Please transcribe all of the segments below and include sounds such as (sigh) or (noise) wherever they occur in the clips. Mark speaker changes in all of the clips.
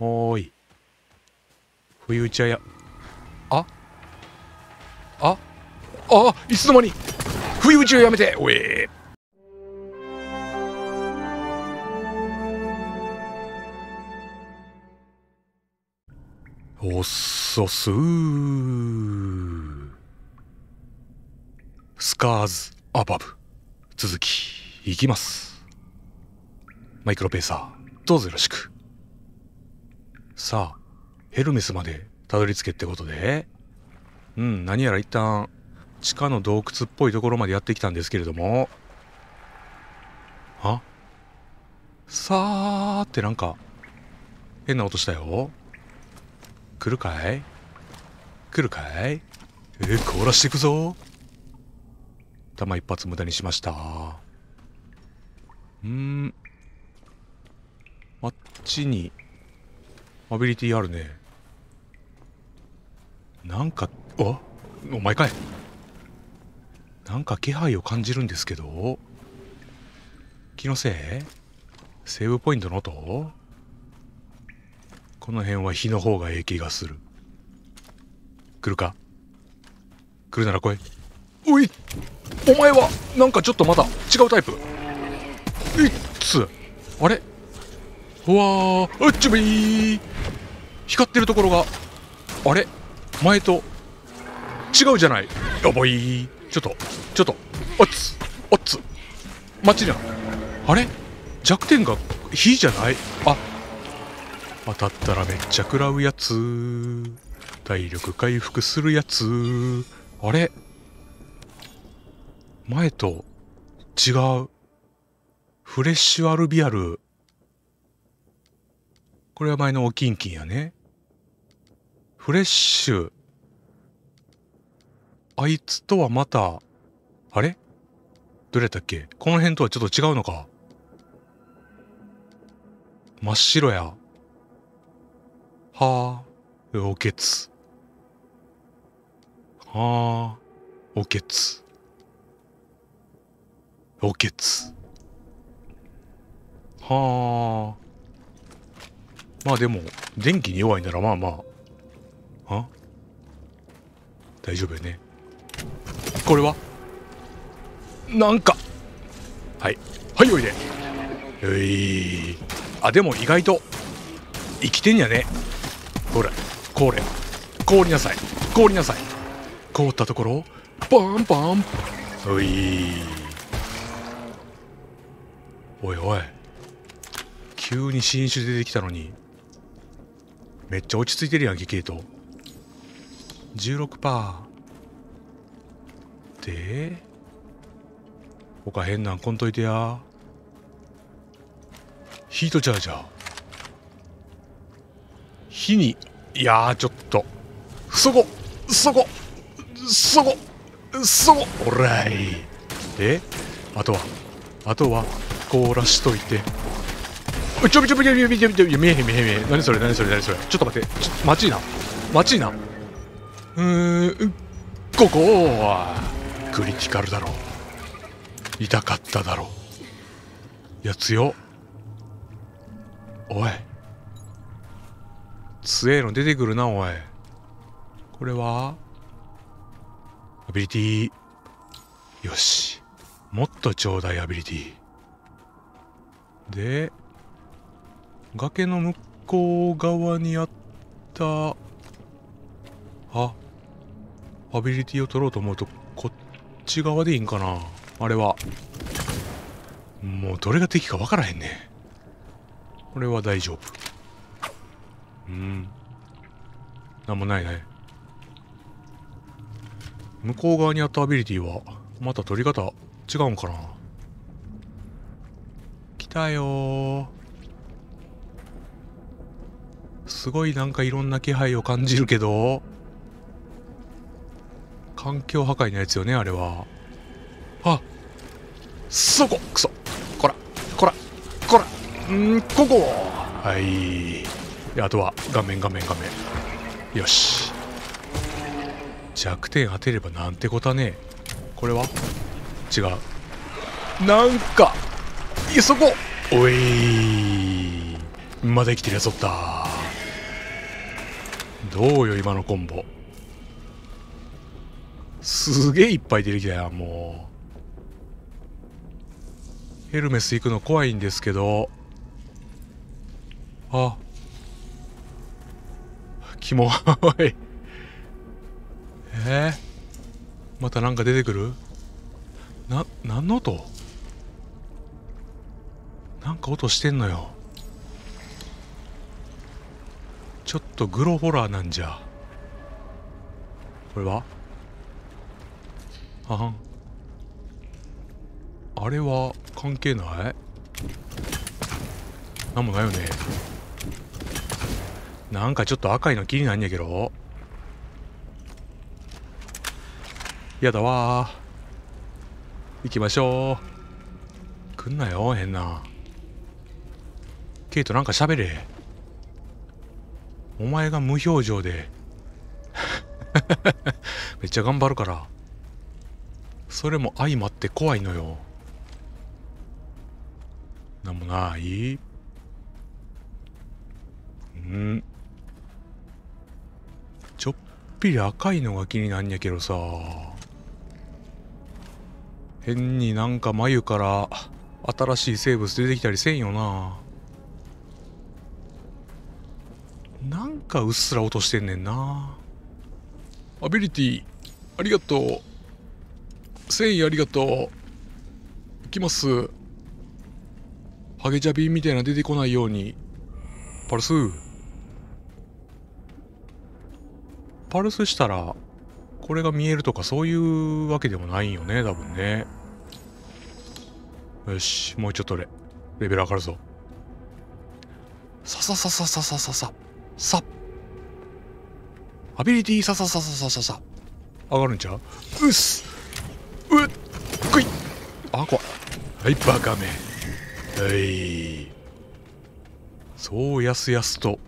Speaker 1: おーい。冬打ちはや。あ？あ？あ？いつの間に？冬打ちをやめて。おえおっそすー。スカーズアバブ。続きいきます。マイクロペーサーどうぞよろしく。さあヘルメスまでたどり着けってことで。うん何やら一旦地下の洞窟っぽいところまでやってきたんですけれども。あさーってなんか変な音したよ。来るかい？来るかい？え凍らしていくぞ。弾一発無駄にしました。うん。あっちに。アビリティあるね。なんかあお前かい。なんか気配を感じるんですけど。気のせい？セーブポイントの音この辺は火の方がええ気がする。来るか？来るなら来い。おい！お前はなんかちょっとまだ違うタイプ。いっつ。あれ？うわーうっちゅびー。光ってるところがあれ？前と違うじゃない？やばい。ちょっとちょっと。おっつ。おっつ。待ちな。あれ？弱点が火じゃない？あ。当たったらめっちゃ食らうやつ。体力回復するやつ。あれ？前と違う。フレッシュアルビアル。これは前のおキンキンやね。フレッシュ。あいつとはまたあれ？どれだっけ？この辺とはちょっと違うのか。真っ白や。はあおけつ。はあおけつ。おけつ。はあまあでも電気に弱いならまあまあ。あ？大丈夫よね。これは？なんか。はい。はいおいで。うい。あでも意外と生きてんやね。ほらこれ。凍りなさい。凍りなさい。凍ったところバンバン。うい。おいおい。急に新種出てきたのに。めっちゃ落ち着いてるやんけケイト。16%で他変なんこんといてや。ヒートチャージャー。火にいやーちょっと。そこそこそこそこおらい。であとはあとは凍らしといて。ちょびちょびちょびちょびちょびちょび。見えへん見えへん見えへん。何それ何それ何それ。ちょっと待って。ちょ待ちいな。待ちいな。うーんここはクリティカルだろ痛かっただろいや強おい。強えの出てくるなおい。これはアビリティ。よし。もっとちょうだいアビリティ。で崖の向こう側にあったあアビリティを取ろうと思うとこっち側でいいんかなあれは。もうどれが敵か分からへんね。これは大丈夫。うん。なんもないね。向こう側にあったアビリティはまた取り方違うんかな。来たよすごいなんかいろんな気配を感じるけど環境破壊のやつよねあれは。あそこくそこらこらこらんここ。はい。であとは画面画面画面。よし。弱点当てればなんてことはねこれは？違う。なんかいそこ。おい。まだ生きてるやつおった。どうよ今のコンボ。すげえいっぱい出てきたやんもう。ヘルメス行くの怖いんですけど。あ。キモい。え？ー、またなんか出てくる？な何の音？なんか音してんのよ。ちょっとグロホラーなんじゃ。これは？あはん。あれは関係ない？なんもないよね。なんかちょっと赤いの気になんやけど。やだわ。行きましょう。来んなよ変な。ケイトなんか喋れ。お前が無表情で。(laughs) めっちゃ頑張るから。それも相まって怖いのよ。なんもない。うん。ちょっぴり赤いのが気になんやけどさ。変になんか眉から新しい生物出てきたりせんよな。なんかうっすら落としてんねんな。アビリティありがとう。繊維ありがとう。いきます。ハゲジャビみたいな出てこないように。パルス。パルスしたらこれが見えるとかそういうわけでもないよね多分ね。よしもうちょっとレレベル上がるぞ。ささささささささ。さ。アビリティさささささささ。上がるんちゃう？うっす。うっくい。あ怖はいバカめ。はい。そうやすやすと。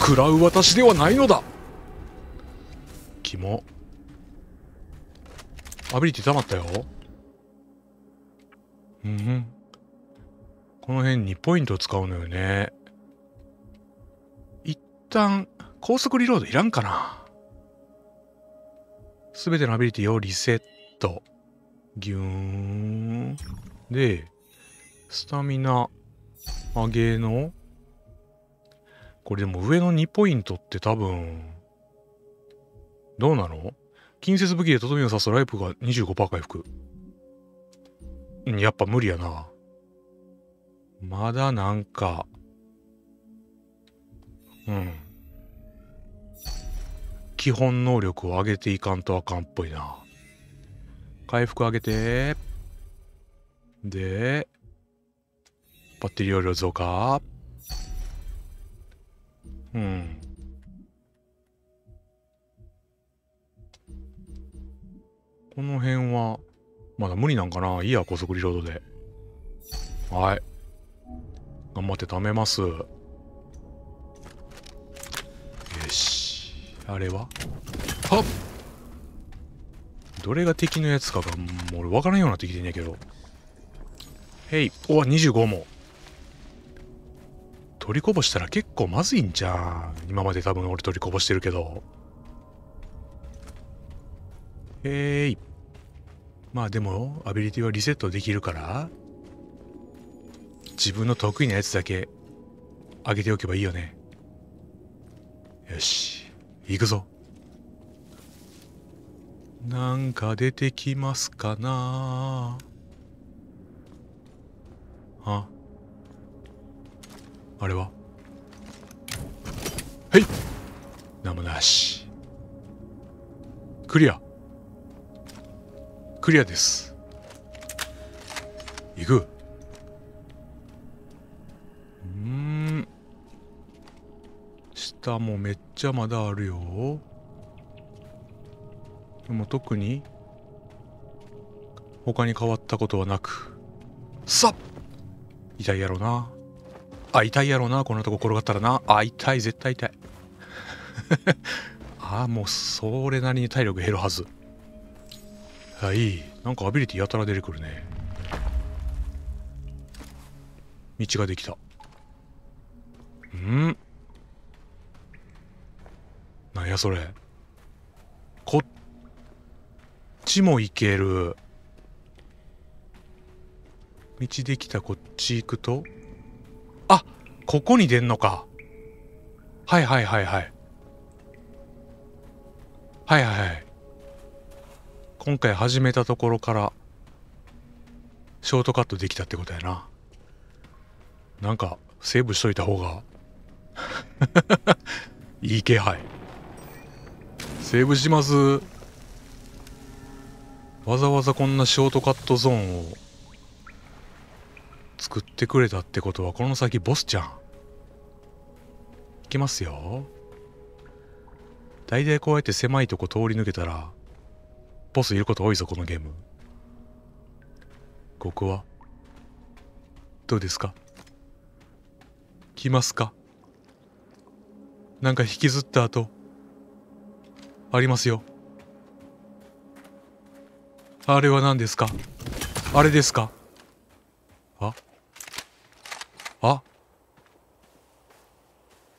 Speaker 1: 食らう私ではないのだ。キモ。アビリティ溜まったよ。うんこの辺2ポイント使うのよね。旦高速リロードいらんかなすべてのアビリティをリセット。ギューン。で、スタミナ上げのこれでも上の2ポイントって多分、どうなの？近接武器でとどめを刺すライプが25%回復。やっぱ無理やな。まだなんか、うん。基本能力を上げていかんとあかんっぽいな。回復上げて、で、バッテリー容量増加。うん。この辺は、まだ無理なんかないいや、高速リロードで。はい。頑張って貯めます。あれは？はっ。どれが敵のやつかがもう俺分からんようになってきてんやけど。へいおわ25も。取りこぼしたら結構まずいんじゃん。今まで多分俺取りこぼしてるけど。へいまあでもアビリティはリセットできるから自分の得意なやつだけ上げておけばいいよね。よし。行くぞ。なんか出てきますかな。あ。あれは？はい。何もなし。クリア。クリアです。行く下もめっちゃまだあるよ。でも特に他に変わったことはなくさっ痛いやろうな。あ痛いやろうな。こんなとこ転がったらな。あ痛い絶対痛い。(laughs) ああもうそれなりに体力減るはず。はい。なんかアビリティやたら出てくるね。道ができた。うん。なんやそれ。こっちも行ける。道できたこっち行くと？あここに出んのか。はいはいはいはい。はいはいはい。今回始めたところからショートカットできたってことやな。なんかセーブしといた方が。(laughs) いい気配。セーブしますわざわざこんなショートカットゾーンを作ってくれたってことはこの先ボスちゃん。いきますよ。大体こうやって狭いとこ通り抜けたらボスいること多いぞこのゲーム。ここは？どうですか？来ますか？なんか引きずった後。ありますよ。あれは何ですか？あれですか？あ？あ？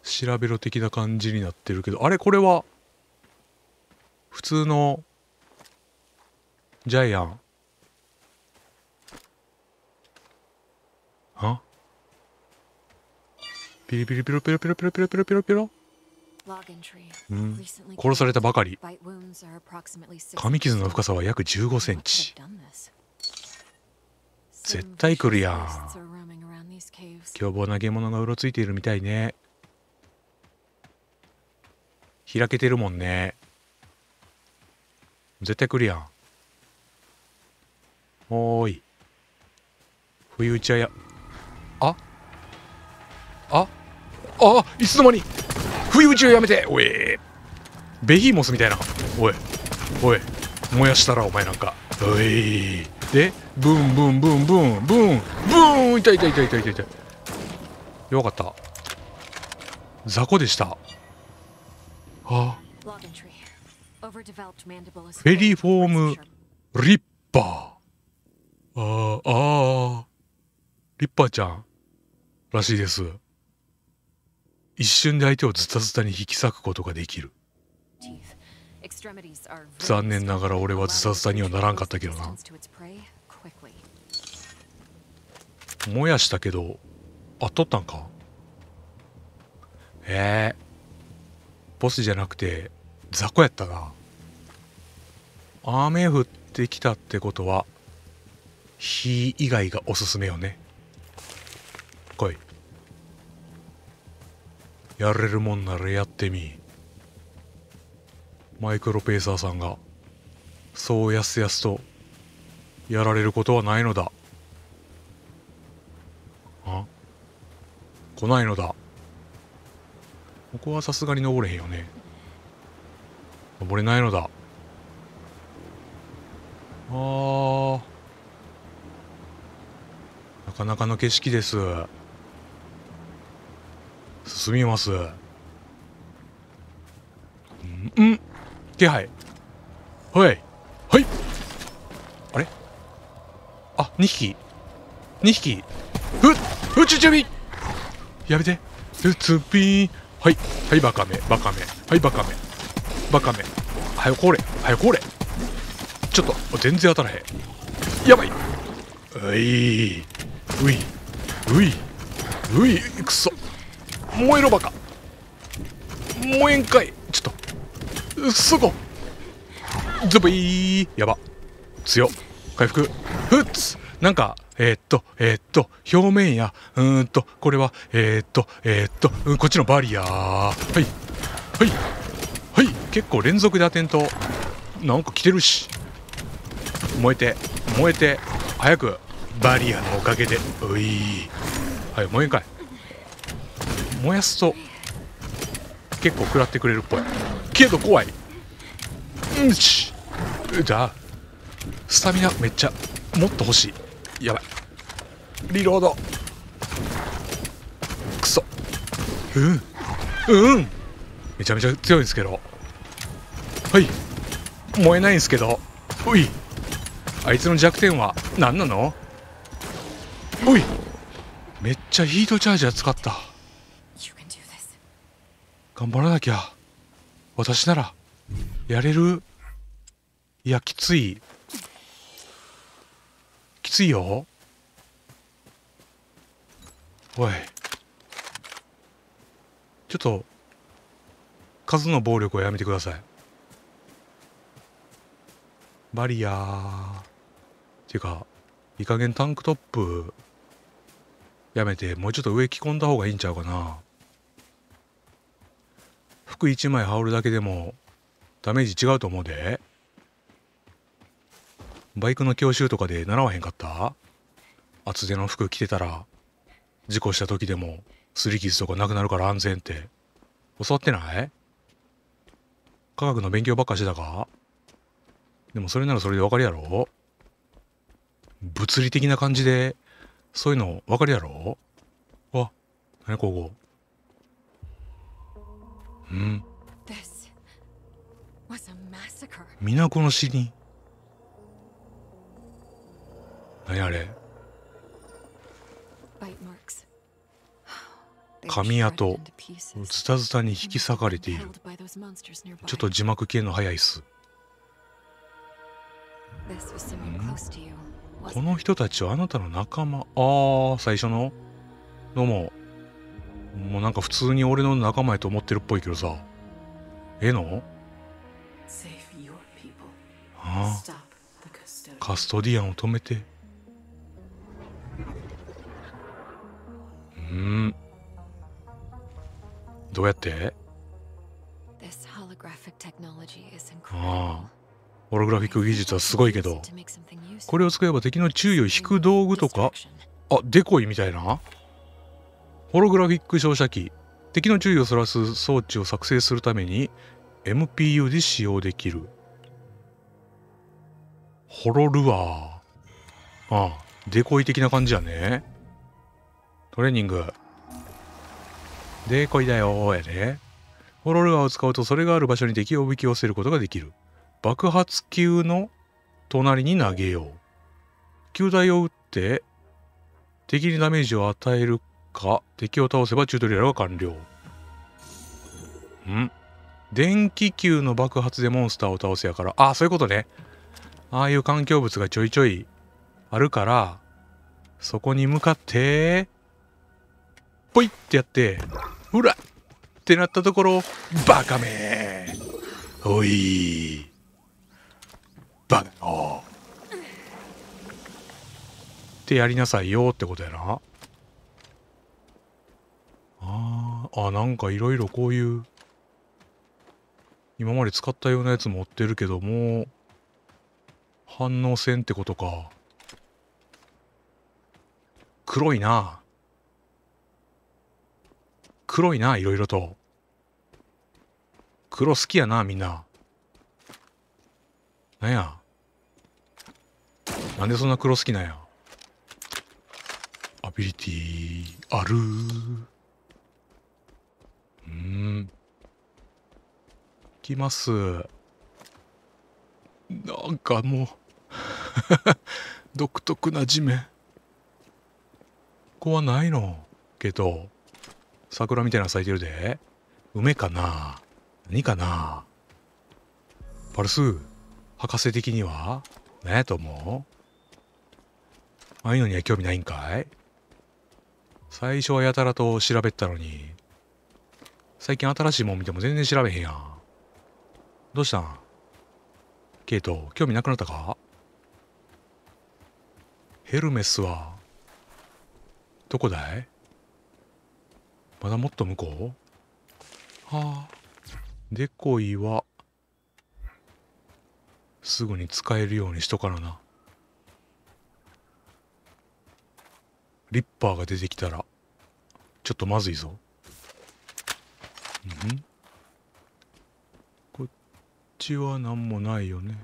Speaker 1: 調べろ的な感じになってるけどあれこれは普通のジャイアン？あ？ピリピリピロピロピロピロピロピロピロピロ？うん殺されたばかり紙傷の深さは約15センチ絶対来るやん凶暴な獲物がうろついているみたいね開けてるもんね絶対来るやんおーい不意打ちはやあああいつの間に不意打ちをやめて。おい。ベヒーモスみたいな。おい。おい。燃やしたらお前なんか。おい。でブンブンブンブンブンブン。痛い痛い痛い痛い痛い痛い。よかった。雑魚でした。あ。フェリーフォームリッパー。あーあー。リッパーちゃんらしいです。一瞬で相手をズタズタに引き裂くことができる。残念ながら俺はズタズタにはならんかったけどな。燃やしたけどあっとったんか？ええー、ボスじゃなくて雑魚やったな。雨降ってきたってことは火以外がおすすめよねやれるもんならやってみ。マイクロペーサーさんがそうやすやすとやられることはないのだ。あ？来ないのだ。ここはさすがに登れへんよね。登れないのだ。あー。なかなかの景色です。進みます。んん。気配。はい。はい。あれ？あ2匹。2匹。ふっふちゅちゅび。やめて。うつぴー。はい。はいバカめ。バカめ。はいバカめ。バカめ。はよこれ。はよこれ。ちょっと全然当たらへん。やばい。うい。うい。うい。うい。くそ。燃えろバカ。燃えんかい。ちょっと。そこズブイ。ーやば。強。回復。ふっつ。なんかえー、っとえー、っと表面や。うんとこれはえー、っとえっとうんこっちのバリアはい。はい。はい。結構連続で当てんとなんか来てるし。燃えて燃えて早く。バリアのおかげで。ういはい燃えんかい。燃やすと結構食らってくれるっぽい。けど怖い。うんち。じゃあスタミナめっちゃもっと欲しい。やばい。リロード。くそうん。うん。めちゃめちゃ強いんですけど。はい。燃えないんですけど。おい。あいつの弱点は何なの？おい。めっちゃヒートチャージャー使った。頑張らなきゃ。私ならやれる？いやきつい。きついよ。おい。ちょっと数の暴力はやめてください。バリアー。っていうかいい加減タンクトップ。やめてもうちょっと上着込んだ方がいいんちゃうかな。服1枚羽織るだけでもダメージ違うと思うで。バイクの教習とかで習わへんかった？厚手の服着てたら事故した時でも擦り傷とかなくなるから安全って。教わってない？科学の勉強ばっかしてたか？でもそれならそれでわかるやろ？物理的な感じでそういうのわかるやろ？わ、何ここ？うん。皆この死に。何あれ？髪跡ズタズタに引き裂かれている。ちょっと字幕系の早いっす。この人たちはあなたの仲間。ああ最初の？どうももうなんか普通に俺の仲間やと思ってるっぽいけどさ。ええの？ああカストディアンを止めて。うん。どうやって？ああホログラフィック技術はすごいけど。これを使えば敵の注意を引く道具とか？あデコイみたいな？ホログラフィック照射機敵の注意をそらす装置を作成するために MPU で使用できる。ホロルアー。ああデコイ的な感じやね。トレーニング。デコイだよやで。ホロルアーを使うとそれがある場所に敵をおびき寄せることができる。爆発球の隣に投げよう。球体を撃って敵にダメージを与えるか？敵を倒せばチュートリアルが完了。ん？電気球の爆発でモンスターを倒すやから。ああ、そういうことね。ああいう環境物がちょいちょいあるから、そこに向かって、ポイってやって、ほらってなったところ、バカめおいバカってやりなさいよってことやな。ああ、なんかいろいろこういう、今まで使ったようなやつ持ってるけども、反応線ってことか。黒いな。黒いな、いろいろと。黒好きやな、みんな。なんや。なんでそんな黒好きなんや。アビリティあるうん。きます。なんかもう (laughs) 独特な地面。ここはないの？けど、桜みたいな咲いてるで。梅かな？何かな？パルス博士的には？何やと思うああいうのには興味ないんかい？最初はやたらと調べたのに最近新しいもん見ても全然調べへんやん。どうしたん？ケイト興味なくなったか？ヘルメスはどこだい？まだもっと向こう？はあデコイはすぐに使えるようにしとかなな。リッパーが出てきたらちょっとまずいぞ。こっちは何もないよね。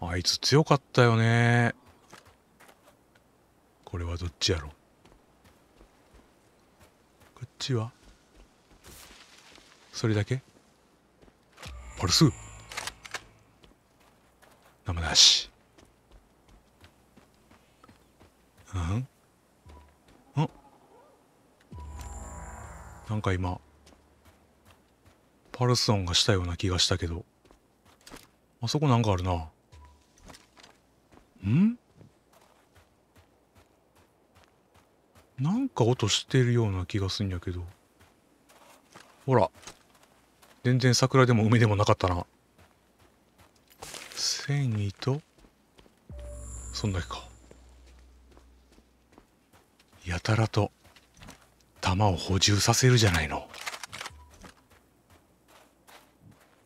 Speaker 1: あいつ強かったよね。これはどっちやろ。こっちは？それだけ？パルス生なしうんんなんか今パルス音がしたような気がしたけど。あそこなんかあるな。ん？なんか音してるような気がすんやけど。ほら。全然桜でも海でもなかったな。繊維と？そんだけか。やたらと。弾を補充させるじゃないの。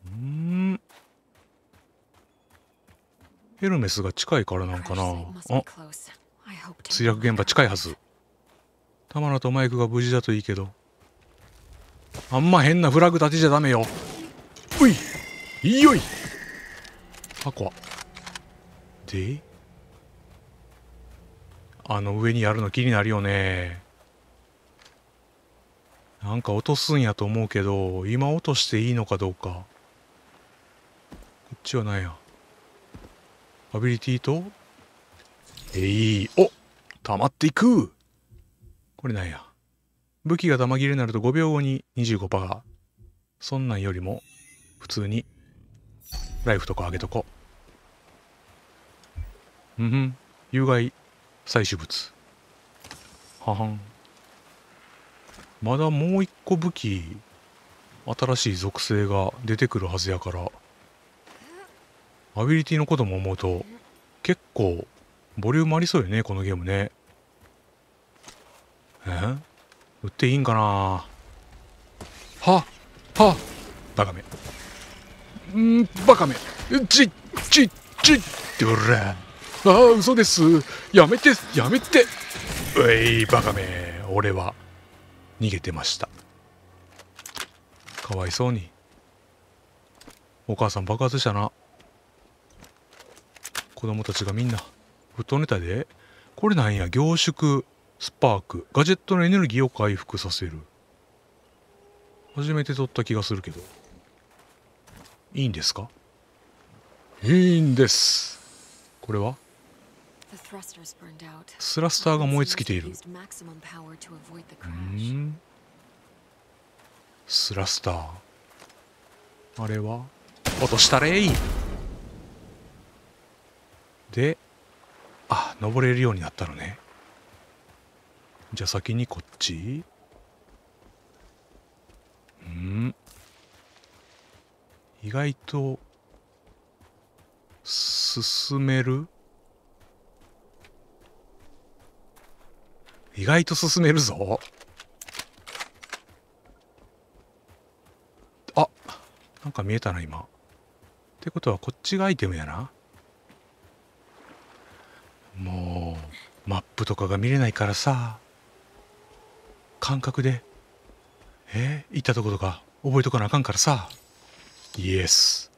Speaker 1: うん。ヘルメスが近いからなんかな。あ。墜落現場近いはず。タマラとマイクが無事だといいけど。あんま変なフラグ立てちゃダメよ。うい。いよい。箱。はで？あの上にあるの気になるよねなんか落とすんやと思うけど今落としていいのかどうか。こっちは何や。アビリティと？えい、お溜まっていく。これなんや。武器が弾切れになると5秒後に25%がそんなんよりも普通にライフとか上げとこうんふん。有害採取物。ははん。まだもう一個武器新しい属性が出てくるはずやからアビリティのことも思うと結構ボリュームありそうよねこのゲームね。え？売っていいんかな？は？は？バカめ。んバカめ。ちちちっておら。ああ嘘です。やめてやめて。ういバカめ。俺は。逃げてました。かわいそうに。お母さん爆発したな。子供たちがみんな。布団ネタで。これなんや。凝縮スパーク。ガジェットのエネルギーを回復させる。初めて取った気がするけど。いいんですか？いいんです。これは？スラスターが燃え尽きている。うんスラスターあれは？落としたれ。いであ登れるようになったのね。じゃあ先にこっち。うん意外と進める？意外と進めるぞ。あなんか見えたな今。ってことはこっちがアイテムやな。もうマップとかが見れないからさ。感覚で。えー、行ったとことか覚えとかなあかんからさ。イエス。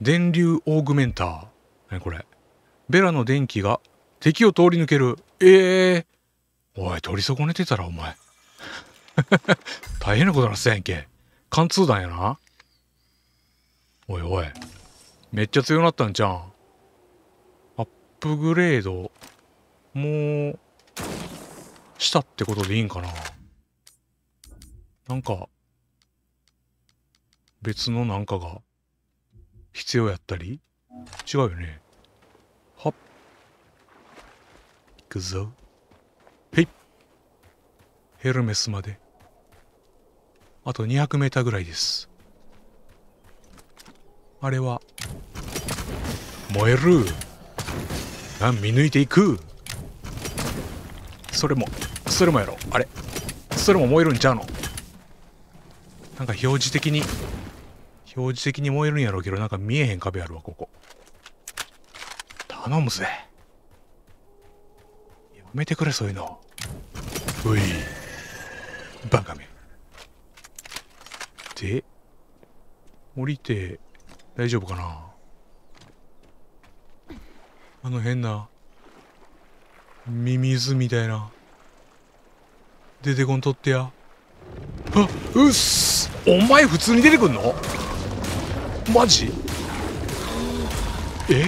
Speaker 1: 電流オーグメンター。何これ。ベラの電気が敵を通り抜ける。ええー、おい取り損ねてたらお前。(laughs) 大変なことなってたやんけ。貫通弾やな。おいおい。めっちゃ強なったんじゃん。アップグレード。もうしたってことでいいんかな。なんか、別のなんかが必要やったり？違うよね。はっ。行くぞ。へい。ヘルメスまで。あと200メーターぐらいです。あれは、燃える。あ、見抜いていく。それも、それもやろ。あれ。それも燃えるんちゃうのなんか表示的に、表示的に燃えるんやろうけど、なんか見えへん壁あるわ、ここ。頼むぜ。やめてくれ、そういうの。うい。バカめ。で、降りて、大丈夫かなあの変な、ミミズみたいな。出てこんとってや。あうっすお前普通に出てくんのマジえ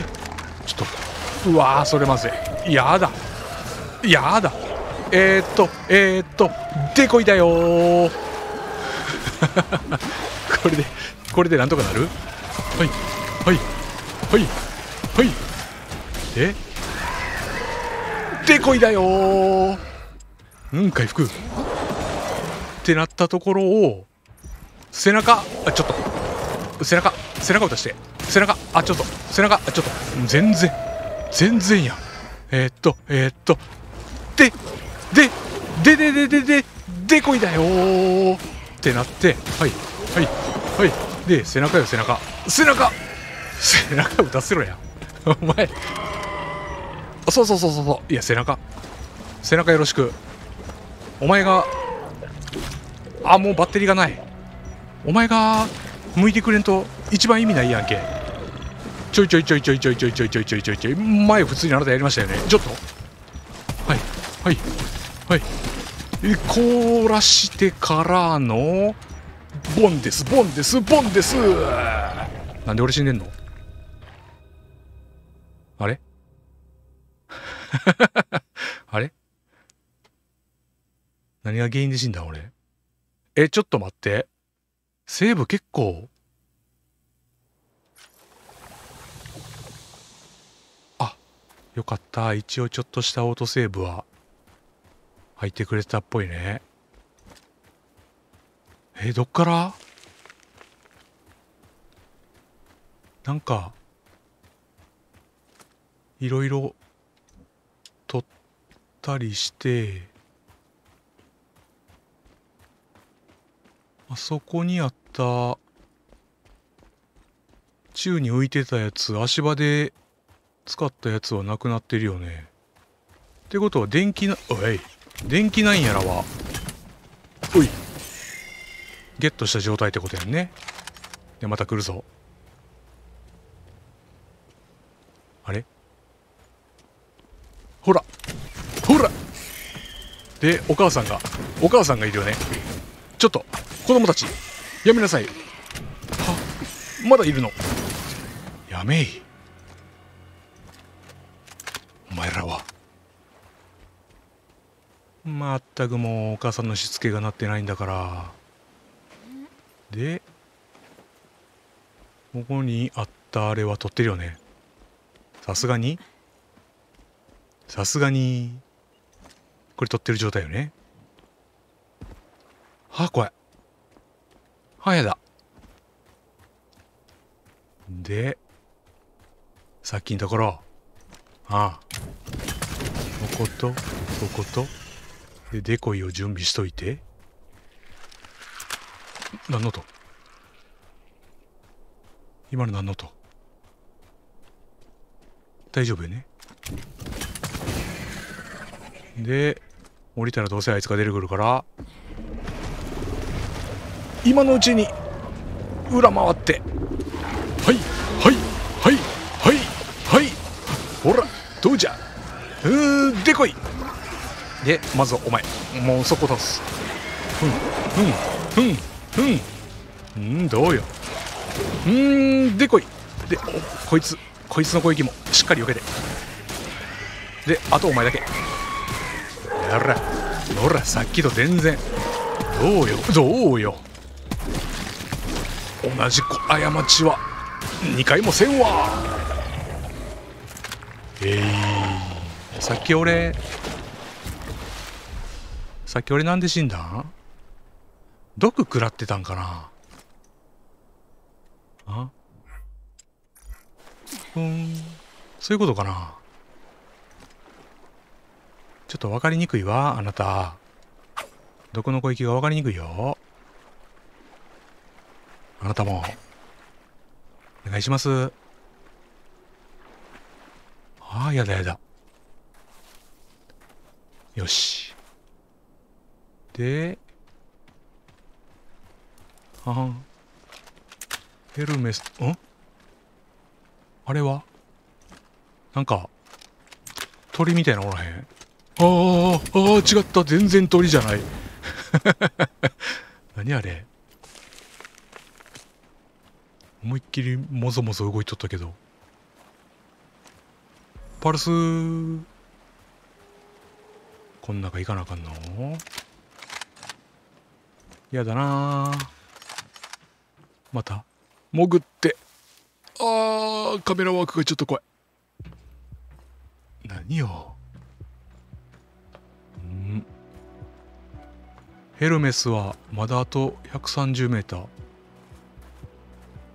Speaker 1: ちょっとうわそれまずいやだやだえー、っとえー、っとデコイだよ。(laughs) これでこれでなんとかなる？はいはいはいはい。ででこいだよ。うん回復ってなったところを背中あちょっと。背中背中を出して。背中あちょっと。背中あちょっと。全然全然や。えー、っとえ、っと。ででででででででこいだよってなってはいはいはい。で背中よ背中。背中。背中打たせろや。お前。そうそうそうそうそう。いや背中。背中よろしく。お前があもうバッテリーがない。お前が向いてくれんと一番意味ないやんけ。ちょいちょいちょいちょいちょいちょいちょいちょいちょい。前普通にあなたやりましたよね。ちょっと。はいはい。はい。凍らしてからのボンですボンですボンです。なんで俺死んでんの？あれ？(laughs) あれ？何が原因で死んだ俺？えちょっと待って。セーブ結構。あよかった。一応ちょっとしたオートセーブは。入ってくれたっぽいね。えどっから？なんかいろいろ取ったりしてあそこにあった宙に浮いてたやつ足場で使ったやつはなくなってるよね。ってことは電気なおい電気なんやらは。おい。ゲットした状態ってことやんね。でまた来るぞ。あれ？ほら。ほら。でお母さんが。お母さんがいるよね。ちょっと子供たち。やめなさい。はまだいるの。やめい。お前らはまったくもうお母さんのしつけがなってないんだから。でここにあったあれは取ってるよね。さすがに。さすがにこれ取ってる状態よね。はあ怖い。はあやだ。でさっきのところ。ああ。こことここと。でデコイを準備しといて。何の音？今の何の音？大丈夫よね。で降りたらどうせあいつが出てくるから。今のうちに裏回って。はいはいはいはいはい。ほらどうじゃ？うーでこいでまずはお前。もうそこ倒す。うんうんうんうん。うんどうよ。うんでこい。でおこいつこいつの攻撃もしっかり避けて。であとお前だけ。やらほらさっきと全然。どうよどうよ。同じ過ちは2回もせんわ。えー、さっき俺さっき俺なんで死んだん？毒食らってたんかな？あ？うん。そういうことかな？ちょっと分かりにくいわあなた。毒の小域が分かりにくいよ。あなたも。お願いします。ああやだやだ。よし。であヘルメスん？あれは？なんか鳥みたいなおらへん？ああああ違った。全然鳥じゃない。(laughs) 何あれ？思いっきりもぞもぞ動いとったけど。パルスこん中行かなあかんの？やだな。また。潜って。あーカメラワークがちょっと怖い。何よ。ん。ヘルメスはまだあと 130m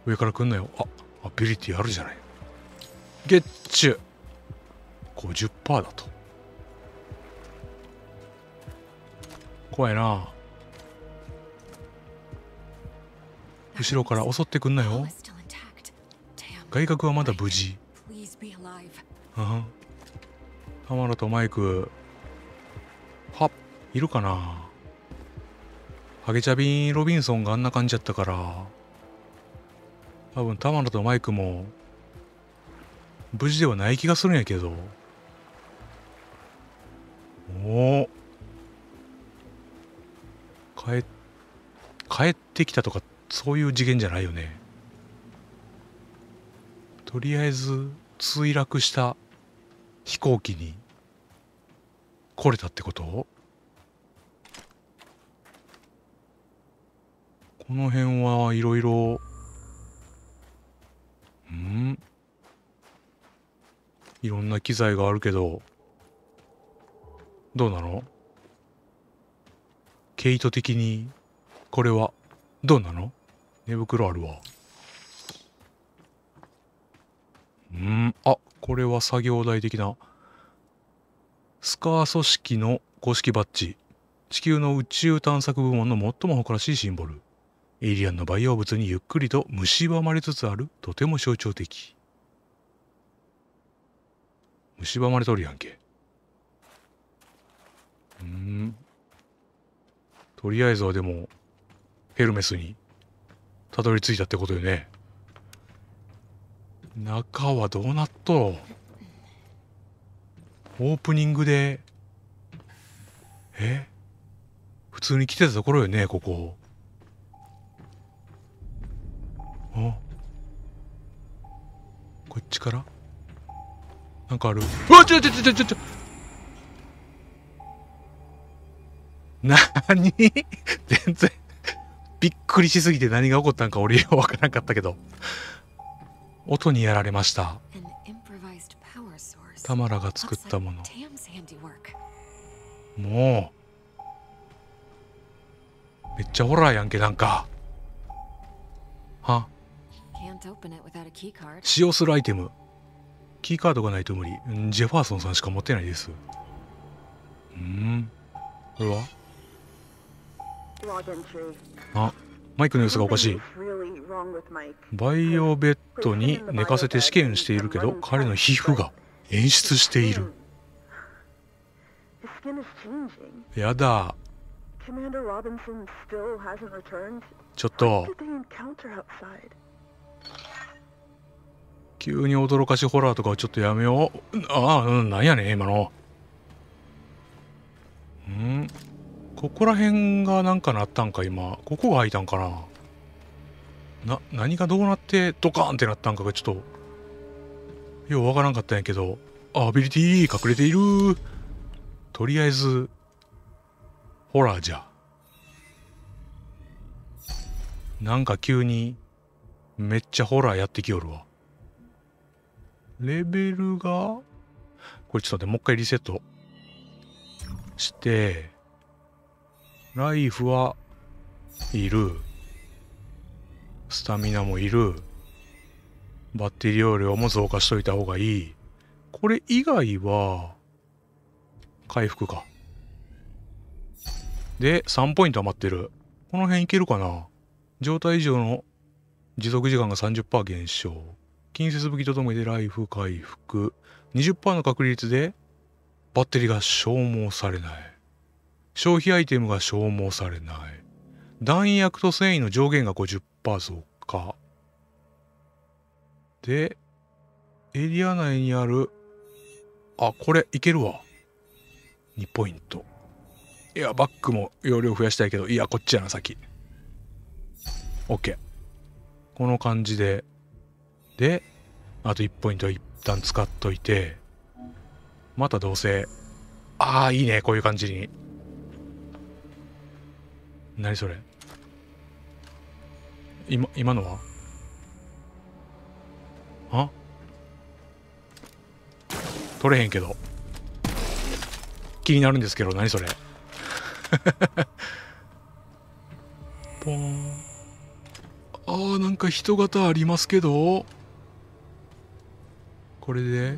Speaker 1: 上から来んなよ。あアビリティあるじゃない。ゲッチュ50%だと。怖いな後ろから襲ってくんなよ。外角はまだ無事。うん。タマラとマイク。はっ。いるかな。ハゲチャビン・ロビンソンがあんな感じやったから。多分タマラとマイクも。無事ではない気がするんやけど。おお帰帰ってきたとかそういう次元じゃないよね。とりあえず墜落した飛行機に来れたってこと？この辺はいろいろうん？いろんな機材があるけどどうなの？毛糸的にこれはどうなの？寝袋あるわ。うん。あこれは作業台的な。スカー組織の公式バッジ。地球の宇宙探索部門の最も誇らしいシンボル。エイリアンの培養物にゆっくりと蝕まれつつある。とても象徴的。蝕まれとるやんけ。うん。とりあえずはでもヘルメスにたどり着いたってことよね。中はどうなっとオープニングで。え？普通に来てたところよねここ。あ？こっちから？なんかある？うわちょちょちょちょちょなに (laughs) 全然。びっくりしすぎて何が起こったんか俺よわからんかったけど。音にやられました。タマラが作ったもの。もう。めっちゃホラーやんけなんか。は？使用するアイテム。キーカードがないと無理。ジェファーソンさんしか持ってないです。うん？これは？あマイクの様子がおかしい。バイオベッドに寝かせて試験しているけど彼の皮膚が演出している。やだ。ちょっと。急に驚かしホラーとかはちょっとやめよう。ああうんなんやねん今の。うん？ここら辺がなんかなったんか今。ここが開いたんかな。な何がどうなってドカーンってなったんかがちょっとようわからんかったんやけど。アビリティ隠れている。とりあえずホラーじゃ。なんか急にめっちゃホラーやってきよるわ。レベルがこれちょっと待ってもう一回リセットしてライフはいる。スタミナもいる。バッテリー容量も増加しといた方がいい。これ以外は回復か。で3ポイント余ってる。この辺いけるかな。状態以上の持続時間が30%減少近接武器とともにライフ回復。20%の確率でバッテリーが消耗されない。消費アイテムが消耗されない。弾薬と繊維の上限が50%増加でエリア内にあるあこれいけるわ。2ポイント。いやバックも容量増やしたいけどいやこっちやな先。OK この感じで。であと1ポイント一旦使っといて。またどうせ。ああいいねこういう感じに。何それ？今今のは？あ？取れへんけど。気になるんですけど何それ？(laughs) ポーン。あーなんか人型ありますけど。これで.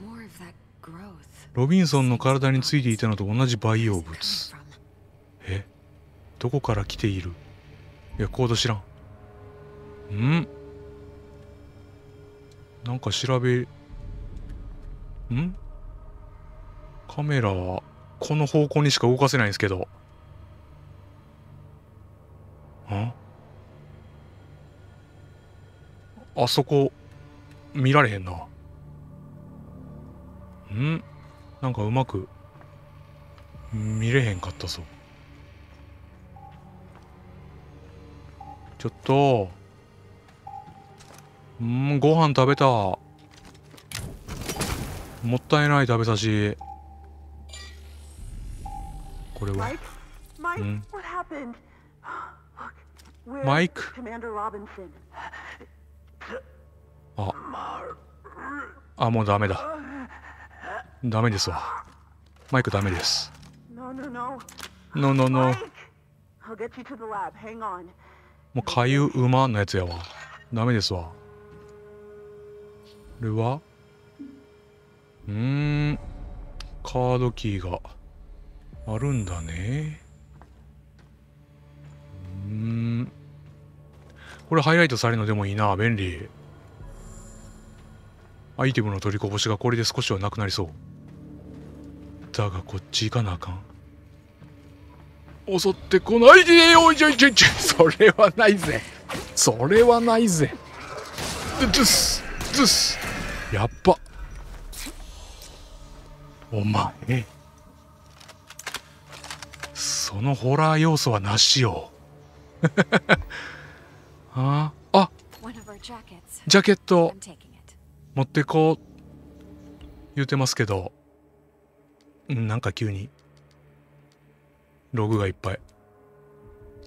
Speaker 1: ロビンソンの体についていたのと同じ培養物どこから来ている？いやコード知らん。ん？なんか調べん？カメラはこの方向にしか動かせないんですけど。あ？あそこ見られへんな。ん？なんかうまく見れへんかったぞちょっと。うん、ご飯食べた。もったいない食べさし。これは。
Speaker 2: ん
Speaker 1: マ
Speaker 2: イク
Speaker 1: あ。あ、もうダメだ。ダメですわ。マイクダメです。
Speaker 2: No, no, no.
Speaker 1: No, no,
Speaker 2: no. I'll get you to the lab. Hang on.
Speaker 1: もうかゆう馬のやつやわ。ダメですわ。これは？うん。カードキーがあるんだね。うん。これハイライトされるのでもいいな。便利。アイテムの取りこぼしがこれで少しはなくなりそう。だがこっち行かなあかん。襲ってこないでよいちょいちょいちょい。(laughs) それはないぜ。それはないぜ。ドゥスドゥスやっばお前。そのホラー要素はなしよ。あ (laughs) あ.ジャケット.持ってこう。言うてますけど。うんなんか急にログがいっぱい。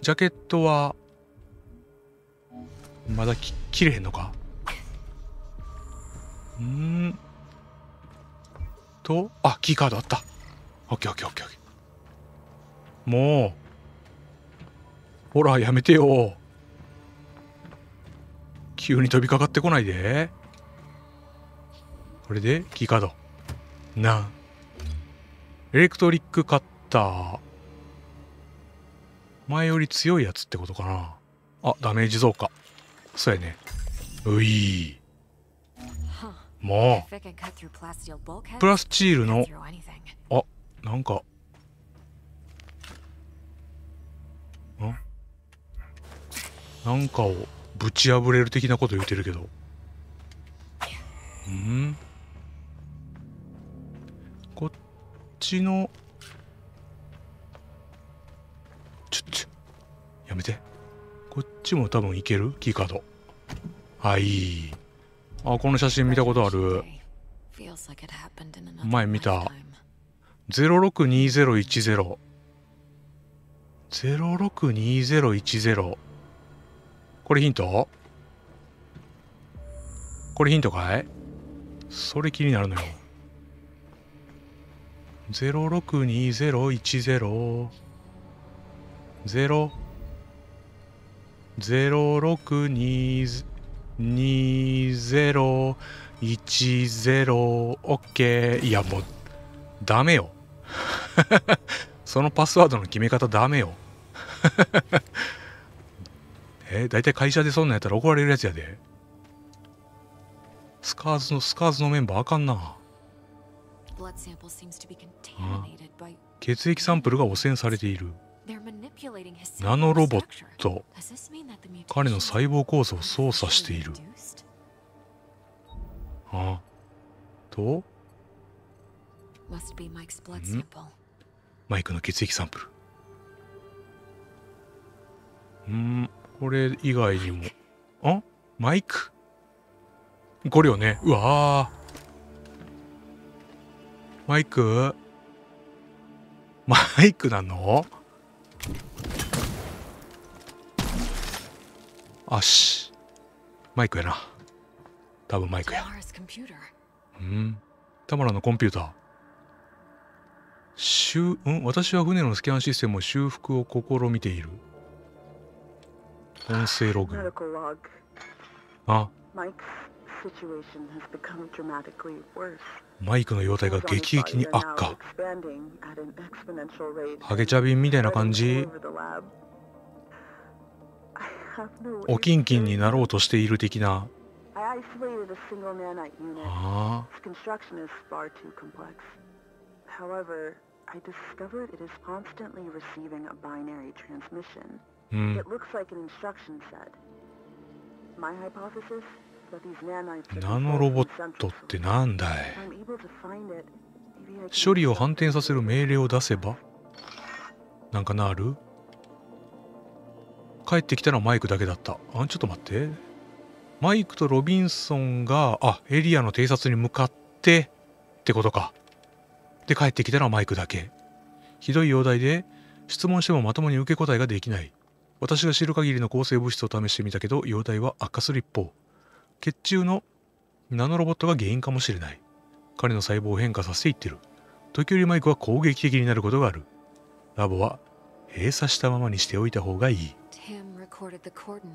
Speaker 1: ジャケットはまだき切れへんのか？うん。とあキーカードあった。オッケーオッケーオッケーオッケー。もうほらやめてよ。急に飛びかかってこないで。これでキーカード。なんエレクトリックカッター。前より強いやつってことかな。あダメージ増加。そうやね。うい.もう。プラスチールの.あなんか。ん？なんかをぶち破れる的なこと言ってるけど。うん？こっちのやめて。こっちも多分いける？キーカード。はいあこの写真見たことある。前見た。062010 062010これヒント？これヒントかい？それ気になるのよ。062010 0 062010オッケーいやもうダメよ。(laughs) そのパスワードの決め方ダメよ。(laughs) え大体会社でそんなんやったら怒られるやつやで。スカーズのスカーズのメンバーあかんな.血液サンプルが汚染されている。ナノロボッ.ト彼の細胞構造を操作している?あと？Mhm. マイクの血液サンプル。うーんこれ以外にも。あマイクこれよね。うわー。マイクマイクなの？あし。マイクやな。多分マイクや。うん。タマラのコンピューター。修、うん？私は船のスキャンシステムを修復を試みている。音声ログ。あ？マイクの容態が激激に悪化。ハゲチャビンみたいな感じ。おきんきんになろうとしている的な。ああ。うん、ナノロボットってなんだい？処理を反転させる命令を出せば？なんかなある？帰ってきたらマイクだけだった。あちょっと待って。マイクとロビンソンがあエリアの偵察に向かってってことか。で帰ってきたらマイクだけ。ひどい容体で質問してもまともに受け答えができない。私が知る限りの抗生物質を試してみたけど容体は悪化する一方。血中のナノロボットが原因かもしれない。彼の細胞を変化させていってる。時折マイクは攻撃的になることがある。ラボは閉鎖したままにしておいた方がいい。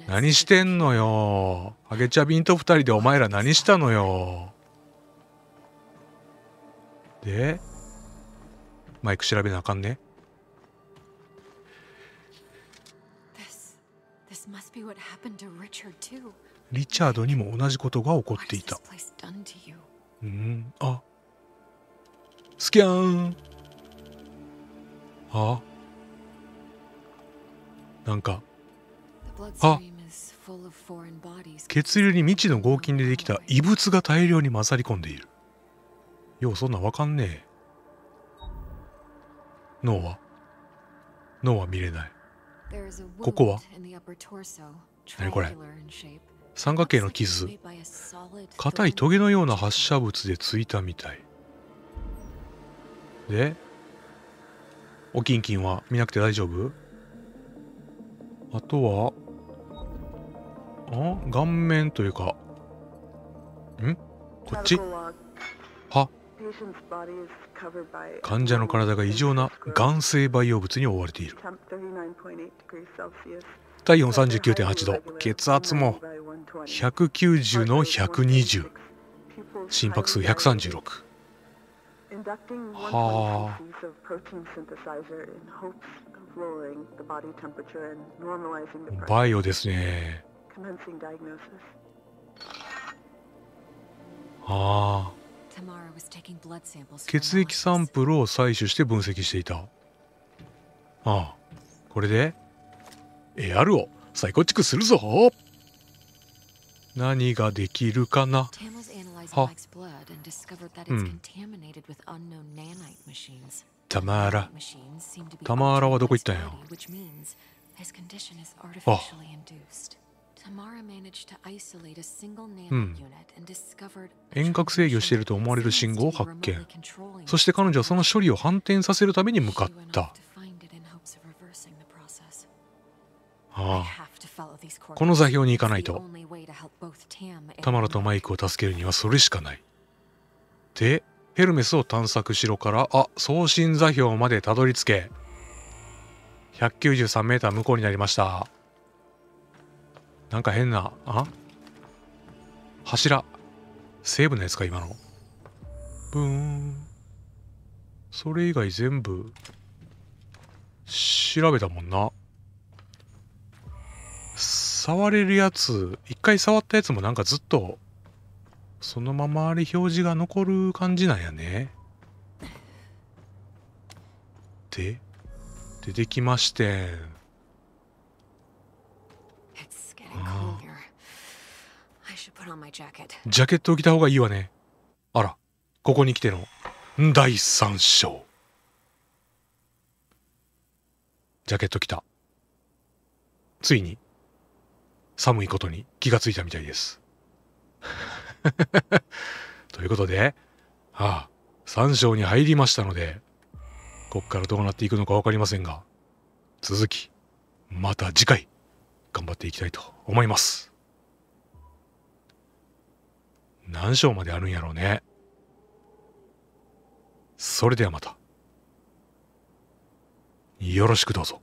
Speaker 1: 何してんのよ。ハゲチャビンと二人でお前ら何したのよ。でマイク調べなあかんね.リチャードにも同じことが起こっていた?うん。あ。スキャン。あ。なんか
Speaker 3: あ
Speaker 1: 血流に未知の合金でできた異物が大量に混ざり込んでいる。ようそんなわかんねえ。脳は？脳は見れない。ここは？何これ？三角形の傷。硬いトゲのような発射物でついたみたい。でおきんきんは見なくて大丈夫？あとはあ顔面というかん？こっち？は？患者の体が異常な眼性培養物に覆われている。体温39.8度。血圧も190の120心拍数136
Speaker 2: はあ。
Speaker 1: バイオですね。
Speaker 2: Commencing diagnosis.
Speaker 1: ああ
Speaker 3: Tamara was taking blood samples. for
Speaker 1: 血液サン.プルを採取して分析していたああこれで AR を再構築するぞ何ができるかな Hmm.
Speaker 3: unknown nanite machines.
Speaker 1: タマーラタマーラはどこ行ったんや
Speaker 3: body,
Speaker 1: 遠隔制御していると思われる信号を発見。そして彼女はその処理を反転させるために向かった。あこの座標に行かないとタマラとマイクを助けるにはそれしかない。でヘルメスを探索しろからあ送信座標までたどり着け。193m 向こうになりました。なんか変なあ？柱。セーブのやつか今の。ブーン。それ以外全部。調べたもんな。触れるやつ。一回触ったやつもなんかずっとそのままあれ表示が残る感じなんやね。で出てきましてん。ジャケットを着た方がいいわね。あらここに来ての第三章。ジャケット着た。ついに寒いことに気がついたみたいです。(laughs) ということでああ3章に入りましたのでこっからどうなっていくのか分かりませんが続きまた次回。頑張っていきたいと思います。何章まであるんやろうね。それではまた。よろしくどうぞ。